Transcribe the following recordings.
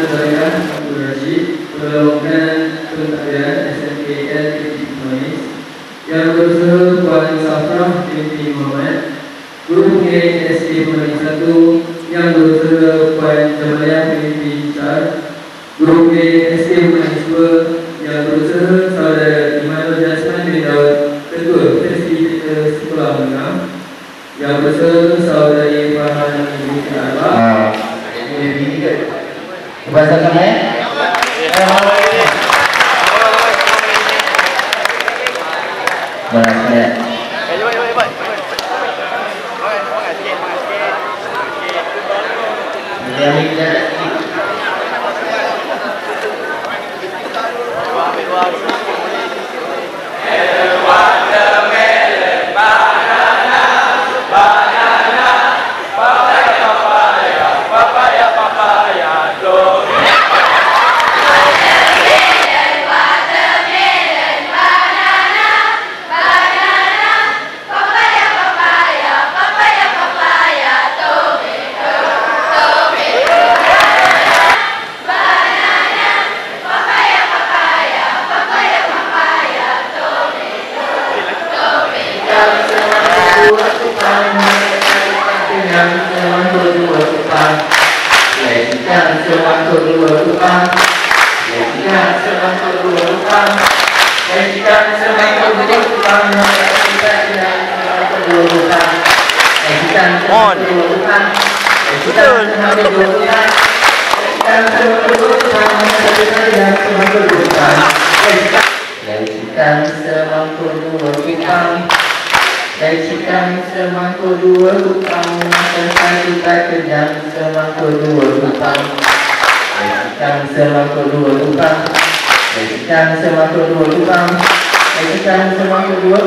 pencarian Kepulauan Perlombaan Pertahanan SMKN Kepi Kepulauan Yang berusaha Puan Safrah Kepi Muhammad. Guru Pengirin SK Pulauan Satu Yang berusaha Puan Jamalian Kepi Char Guru Pengirin SK Pulauan Dua Yang berusaha Saudara Iman Rajasman Bidaw Ketua Sesi Kita Sekolah Menang Yang berusaha Saudara Iman Rajasman Bidaw Ketua Sesi Sekolah Menang ah, Yang berusaha Saudara Iman Rajasman Bidaw Ketua Sesi ke? Bahasa sama ya? Bahasa ya. Ini yang kita On. Lecikan semangkuk dua kupang Lecikan semangkuk dua kupang Makan kita kenyang semangkuk dua kupang Lecikan semangkuk dua kupang Lecikan semangkuk dua kupang Lecikan semangkuk dua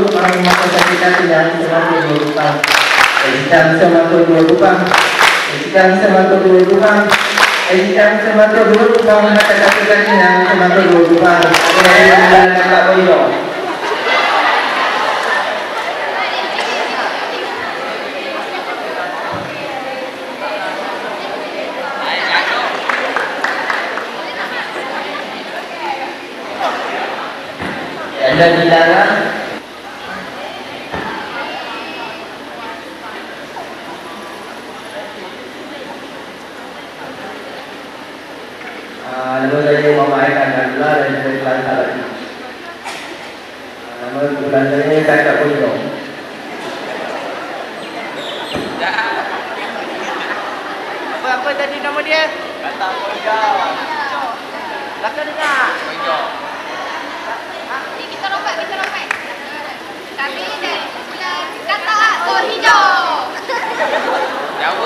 kupang Makan kita kenyang semangkuk dua kupang Lecikan semangkuk dua kupang Lecikan semangkuk dua kupang Lecikan semangkuk dua kupang Makan kita kenyang semangkuk dua kupang Ada yang bilang kakak boyo Ada dilarang Ah, Nama saya Aikan Abdullah dan saya Kelantan lagi. Ah, Nama bulan saya Kakak Punjong. Apa apa tadi nama dia? Kata Pojok. Belakang dengar. Pojok. Ni kita rompet, kita rompet. Kami kata aku hijau.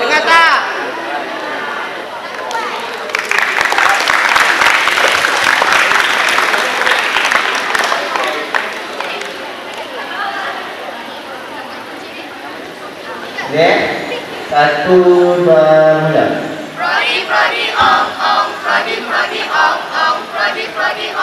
Dengar tak? Okay. Satu, dua, mula. Prodi, prodi, ong, ong, prodi, prodi, ong, ong, prodi, prodi, ong,